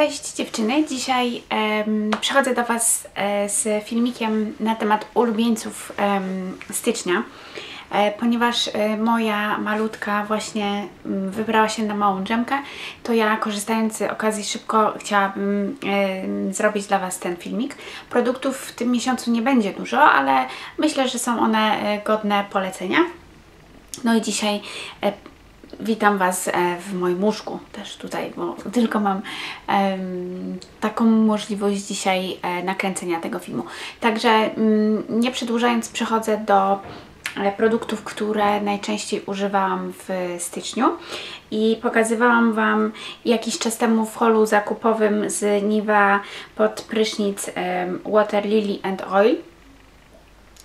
Cześć dziewczyny, dzisiaj em, przychodzę do Was e, z filmikiem na temat ulubieńców em, stycznia, e, ponieważ e, moja malutka właśnie mm, wybrała się na małą drzemkę, to ja korzystając z okazji szybko chciałabym em, zrobić dla Was ten filmik. Produktów w tym miesiącu nie będzie dużo, ale myślę, że są one e, godne polecenia. No i dzisiaj e, witam Was e, w moim łóżku też tutaj, bo tylko mam em, taką możliwość dzisiaj e, nakręcenia tego filmu. Także mm, nie przedłużając przechodzę do e, produktów, które najczęściej używałam w styczniu i pokazywałam Wam jakiś czas temu w holu zakupowym z Niva pod prysznic em, Water Lily and Oil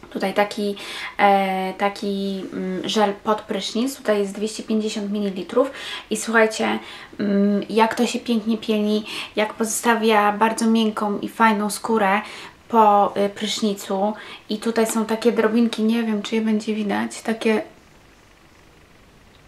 Tutaj taki, e, taki mm, żel pod prysznic, tutaj jest 250 ml i słuchajcie, mm, jak to się pięknie pieni, jak pozostawia bardzo miękką i fajną skórę po y, prysznicu. I tutaj są takie drobinki, nie wiem czy je będzie widać, takie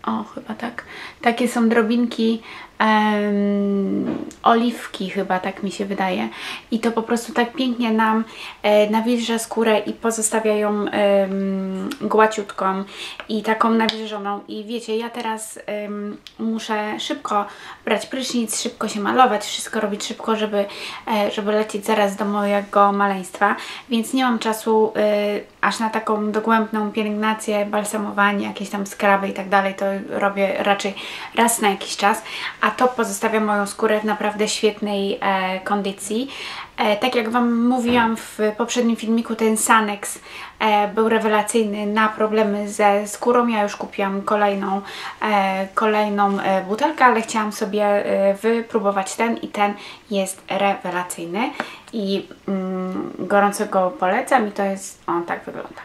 o, chyba tak. Takie są drobinki em, oliwki chyba, tak mi się wydaje. I to po prostu tak pięknie nam e, nawilża skórę i pozostawia ją em, głaciutką i taką nawilżoną. I wiecie, ja teraz em, muszę szybko brać prysznic, szybko się malować, wszystko robić szybko, żeby, e, żeby lecieć zaraz do mojego maleństwa, więc nie mam czasu e, aż na taką dogłębną pielęgnację, balsamowanie, jakieś tam skraby i tak dalej, to robię raczej raz na jakiś czas, a to pozostawia moją skórę w naprawdę świetnej e, kondycji. E, tak jak Wam mówiłam w poprzednim filmiku, ten Sanex e, był rewelacyjny na problemy ze skórą. Ja już kupiłam kolejną, e, kolejną e, butelkę, ale chciałam sobie e, wypróbować ten i ten jest rewelacyjny i mm, gorąco go polecam i to jest, on tak wygląda.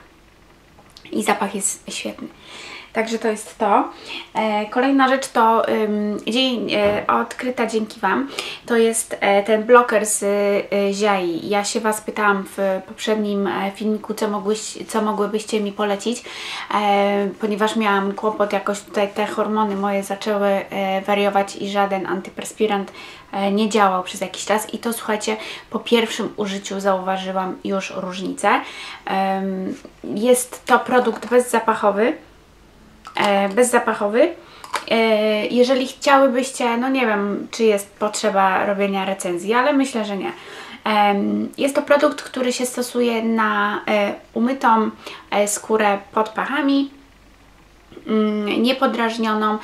I zapach jest świetny. Także to jest to. E, kolejna rzecz to dzień e, odkryta dzięki Wam. To jest e, ten bloker z Ziai. Ja się Was pytałam w poprzednim filmiku, co, mogłyś, co mogłybyście mi polecić, ponieważ miałam kłopot, jakoś tutaj te hormony moje zaczęły wariować i żaden antyperspirant nie działał przez jakiś czas i to słuchajcie, po pierwszym użyciu zauważyłam już różnicę. Jest to produkt bezzapachowy, bezzapachowy. E, jeżeli chciałybyście, no nie wiem, czy jest potrzeba robienia recenzji, ale myślę, że nie. Jest to produkt, który się stosuje na e, umytą e, skórę pod pachami, mm, niepodrażnioną,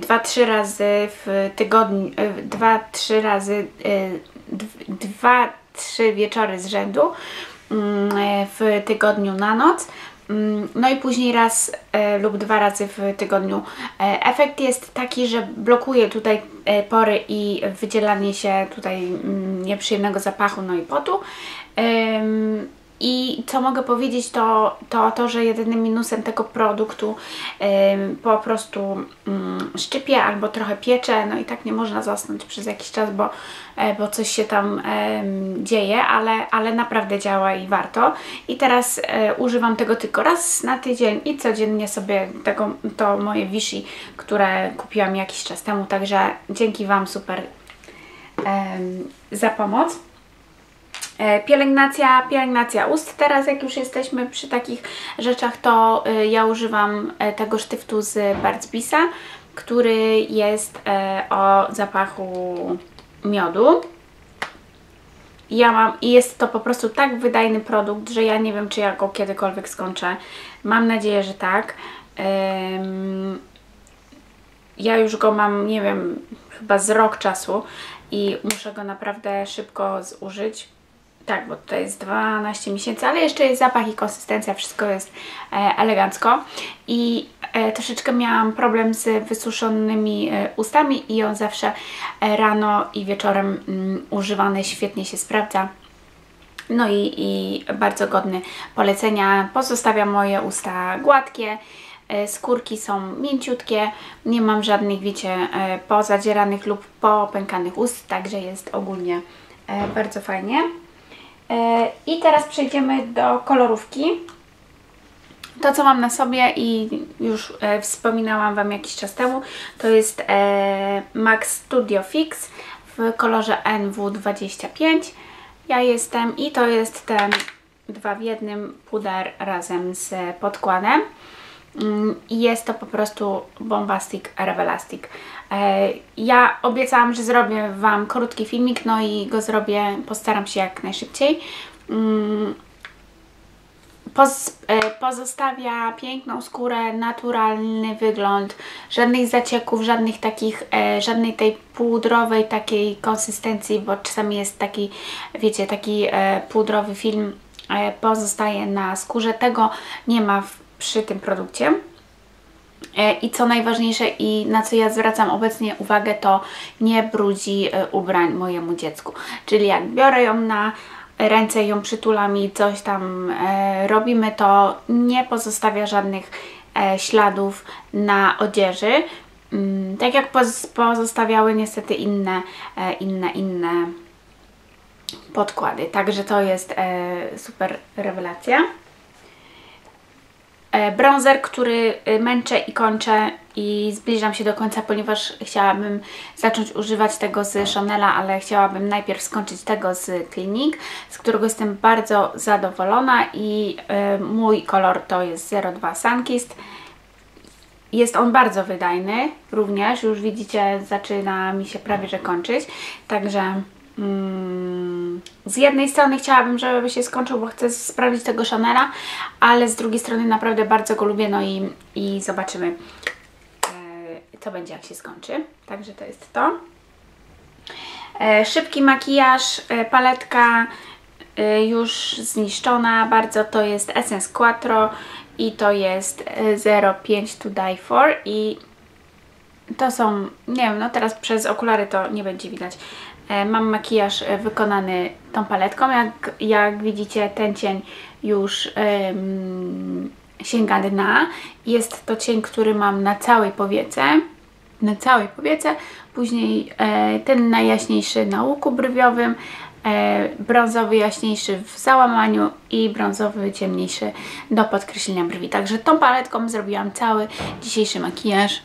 2-3 razy w tygodniu, 2-3 razy, 2-3 wieczory z rzędu mm, e, w tygodniu na noc. Mm, No i później raz e, lub dwa razy w tygodniu. E, efekt jest taki, że blokuje tutaj e, pory i wydzielanie się tutaj mm, nieprzyjemnego zapachu, no i potu. I co mogę powiedzieć, to to, to że jedynym minusem tego produktu ym, po prostu ym, szczypie albo trochę piecze, no i tak nie można zasnąć przez jakiś czas, bo, e, bo coś się tam dzieje, ale, ale naprawdę działa i warto. I teraz e, używam tego tylko raz na tydzień i codziennie sobie tego, to moje Vichy, które kupiłam jakiś czas temu, także dzięki Wam super za pomoc. E, Pielęgnacja, pielęgnacja ust. Teraz jak już jesteśmy przy takich rzeczach, to y, ja używam e, tego sztyftu z Bart's Bissa, który jest e, o zapachu miodu. Ja mam i jest to po prostu tak wydajny produkt, że ja nie wiem, czy ja go kiedykolwiek skończę. Mam nadzieję, że tak. Ja już go mam, nie wiem, chyba z rok czasu i muszę go naprawdę szybko zużyć. Tak, bo tutaj jest 12 miesięcy, ale jeszcze jest zapach i konsystencja, wszystko jest e, elegancko. I e, troszeczkę miałam problem z wysuszonymi e, ustami i on zawsze rano i wieczorem mm, używany świetnie się sprawdza. No i, i bardzo godny polecenia. Pozostawia moje usta gładkie. Skórki są mięciutkie, nie mam żadnych, wiecie, pozadzieranych lub popękanych ust, także jest ogólnie bardzo fajnie. E, I teraz przejdziemy do kolorówki. To, co mam na sobie i już e, wspominałam Wam jakiś czas temu, to jest e, MAC Studio Fix w kolorze NW25. Ja jestem i to jest ten dwa w jednym puder razem z podkładem. Mm, I jest to po prostu Bombastic Revelastic. E, ja obiecałam, że zrobię Wam krótki filmik, no i go zrobię, postaram się jak najszybciej. Mm, e, pozostawia piękną skórę, naturalny wygląd, żadnych zacieków, żadnych takich, e, żadnej tej pudrowej takiej konsystencji, bo czasami jest taki, wiecie, taki pudrowy film pozostaje na skórze. Tego nie ma w, przy tym produkcie. E, I co najważniejsze i na co ja zwracam obecnie uwagę, to nie brudzi e, ubrań mojemu dziecku. Czyli jak biorę ją na ręce, ją przytulam i coś tam e, robimy, to nie pozostawia żadnych śladów na odzieży. Mm, tak jak poz pozostawiały niestety inne, inne, inne podkłady. Także to jest super rewelacja. E, bronzer, który y, męczę i kończę i zbliżam się do końca, ponieważ chciałabym zacząć używać tego z Chanela, ale chciałabym najpierw skończyć tego z Clinique, z którego jestem bardzo zadowolona i y, mój kolor to jest 02 Sunkist. Jest on bardzo wydajny również, już widzicie zaczyna mi się prawie że kończyć, także Mm, z jednej strony chciałabym, żeby się skończył, bo chcę sprawdzić tego Chanela, ale z drugiej strony naprawdę bardzo go lubię, no i, i zobaczymy, e, co będzie jak się skończy. Także to jest to. E, szybki makijaż, e, paletka już zniszczona bardzo, to jest Essence Quattro i to jest 05 to Die For i to są, nie wiem, no teraz przez okulary to nie będzie widać, mam makijaż e, wykonany tą paletką. Jak, jak widzicie ten cień już sięga dna. Jest to cień, który mam na całej powiece. Na całej powiece. Później e, ten najjaśniejszy na łuku brwiowym. E, brązowy jaśniejszy w załamaniu i brązowy ciemniejszy do podkreślenia brwi. Także tą paletką zrobiłam cały dzisiejszy makijaż.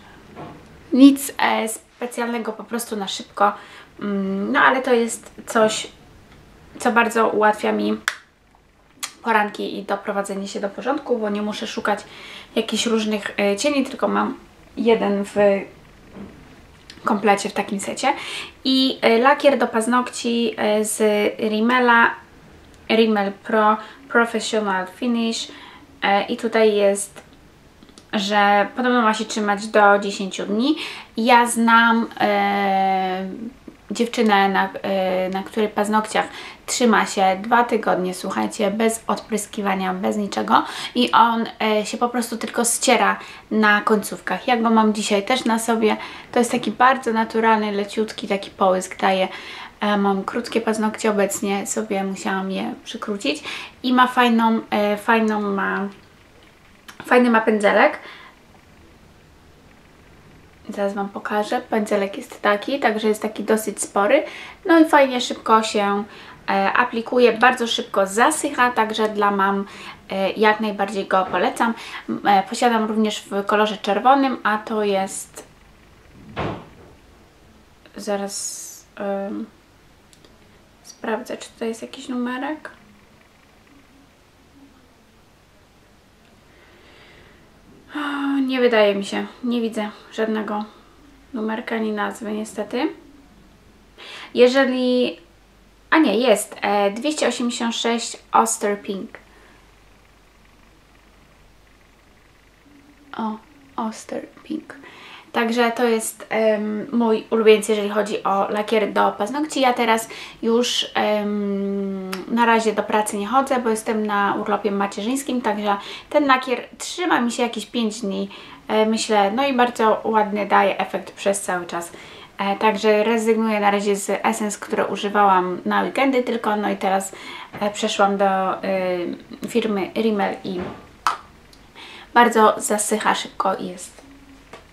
Nic e, specjalnego, po prostu na szybko Mm, no ale to jest coś, co bardzo ułatwia mi poranki i doprowadzenie się do porządku, bo nie muszę szukać jakichś różnych e, cieni, tylko mam jeden w komplecie w takim secie. I e, lakier do paznokci e, z Rimmela Rimmel Pro Professional Finish i tutaj jest że podobno ma się trzymać do 10 dni. Ja znam e, dziewczynę, na, e, na której paznokciach trzyma się dwa tygodnie, słuchajcie, bez odpryskiwania, bez niczego i on e, się po prostu tylko ściera na końcówkach. Ja go mam dzisiaj też na sobie, to jest taki bardzo naturalny, leciutki taki połysk daje. E, mam krótkie paznokcie obecnie, sobie musiałam je przykrócić i ma fajną, fajną ma, fajny ma pędzelek, Zaraz Wam pokażę. Pędzelek jest taki, także jest taki dosyć spory. No i fajnie szybko się e, aplikuje, bardzo szybko zasycha, także dla mam e, jak najbardziej go polecam. E, posiadam również w kolorze czerwonym, a to jest... Zaraz sprawdzę, czy tutaj jest jakiś numerek. Nie wydaje mi się, nie widzę żadnego numerka ani nazwy niestety. Jeżeli... A nie, jest. E, 286 Oster Pink. O, Oster Pink. Także to jest um, mój ulubieniec, jeżeli chodzi o lakier do paznokci. Ja teraz już um, na razie do pracy nie chodzę, bo jestem na urlopie macierzyńskim, także ten lakier trzyma mi się jakieś 5 dni, e, myślę, no i bardzo ładny daje efekt przez cały czas. E, także rezygnuję na razie z Essence, które używałam na weekendy tylko, no i teraz e, przeszłam do e, firmy Rimmel i bardzo zasycha szybko i jest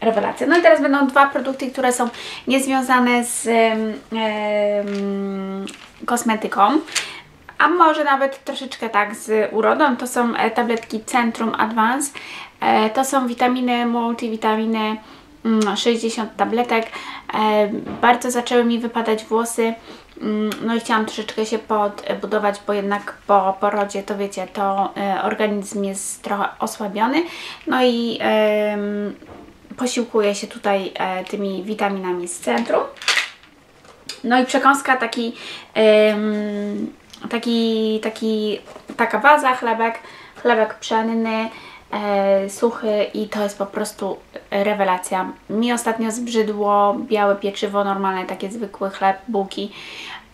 rewelacja. No i teraz będą dwa produkty, które są niezwiązane z kosmetyką, a może nawet troszeczkę tak z urodą. To są e, tabletki Centrum Advance. E, to są witaminy, multivitaminy mm, 60 tabletek. E, bardzo zaczęły mi wypadać włosy, mm, no i chciałam troszeczkę się podbudować, bo jednak po porodzie, to wiecie, to organizm jest trochę osłabiony, no i posiłkuję się tutaj tymi witaminami z centrum. No i przekąska taki, taki, taki, taka waza, chlebek, chlebek pszenny, e, suchy i to jest po prostu rewelacja. Mi ostatnio zbrzydło białe pieczywo, normalne takie zwykły chleb, bułki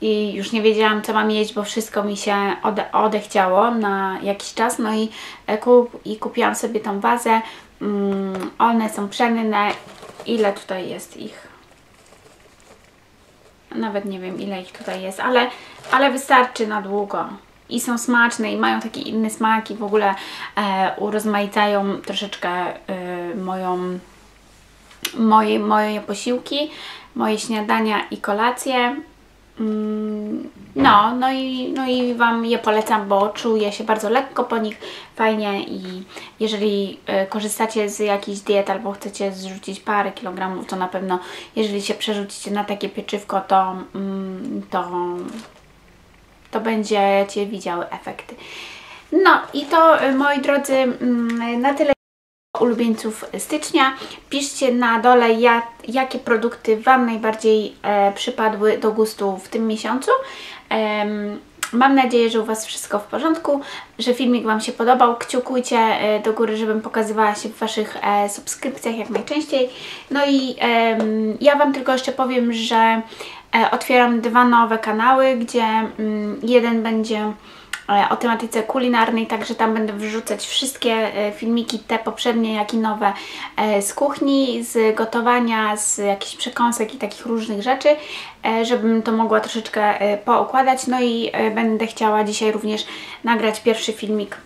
i już nie wiedziałam co mam jeść, bo wszystko mi się ode odechciało na jakiś czas, no i, e, kup i kupiłam sobie tą wazę, mm, one są pszenne, ile tutaj jest ich? Nawet nie wiem ile ich tutaj jest, ale, ale wystarczy na długo. I są smaczne i mają taki inny smak i w ogóle e, urozmaicają troszeczkę e, moją, moje, moje posiłki, moje śniadania i kolacje. Mm, No, no i, no i Wam je polecam, bo czuję się bardzo lekko po nich, fajnie i jeżeli e, korzystacie z jakichś diet albo chcecie zrzucić parę kilogramów, to na pewno jeżeli się przerzucicie na takie pieczywko, to, mm, to, to będziecie widziały efekty. No i to e, moi drodzy mm, na tyle ulubieńców stycznia. Piszcie na dole, jak, jakie produkty Wam najbardziej e, przypadły do gustu w tym miesiącu. Mam nadzieję, że u Was wszystko w porządku, że filmik Wam się podobał. Kciukujcie e, do góry, żebym pokazywała się w Waszych e, subskrypcjach jak najczęściej. No i ja Wam tylko jeszcze powiem, że e, otwieram dwa nowe kanały, gdzie mm, jeden będzie o tematyce kulinarnej, także tam będę wrzucać wszystkie e, filmiki, te poprzednie, jak i nowe e, z kuchni, z gotowania, z jakichś przekąsek i takich różnych rzeczy, e, żebym to mogła troszeczkę e, poukładać. No i e, będę chciała dzisiaj również nagrać pierwszy filmik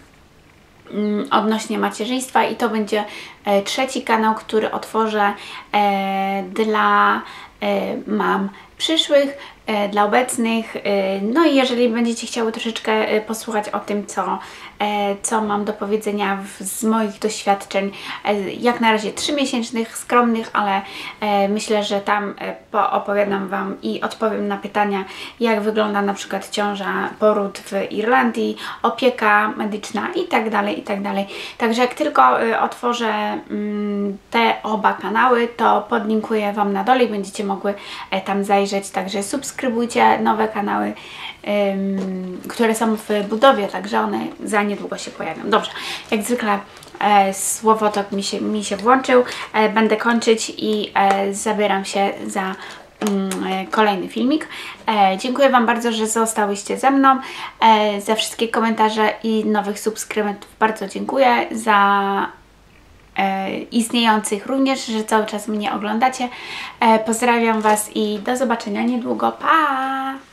mm, odnośnie macierzyństwa i to będzie e, trzeci kanał, który otworzę e, dla e, mam przyszłych, e, dla obecnych. e, No i jeżeli będziecie chciały troszeczkę e, posłuchać o tym, co, e, co mam do powiedzenia z moich doświadczeń, e, jak na razie trzymiesięcznych, skromnych, ale e, myślę, że tam e, poopowiadam Wam i odpowiem na pytania, jak wygląda na przykład ciąża, poród w Irlandii, opieka medyczna i tak dalej, i tak dalej. Także jak tylko e, otworzę mm, te oba kanały, to podlinkuję Wam na dole i będziecie mogły e, tam zajrzeć. Także subskrybujcie nowe kanały, które są w budowie, także one za niedługo się pojawią. Dobrze, jak zwykle e, słowotok mi się, mi się włączył. E, będę kończyć i e, zabieram się za mm, e, kolejny filmik. Dziękuję Wam bardzo, że zostałyście ze mną. Za wszystkie komentarze i nowych subskrybentów bardzo dziękuję. Za istniejących również, że cały czas mnie oglądacie. E, pozdrawiam Was i do zobaczenia niedługo. Pa!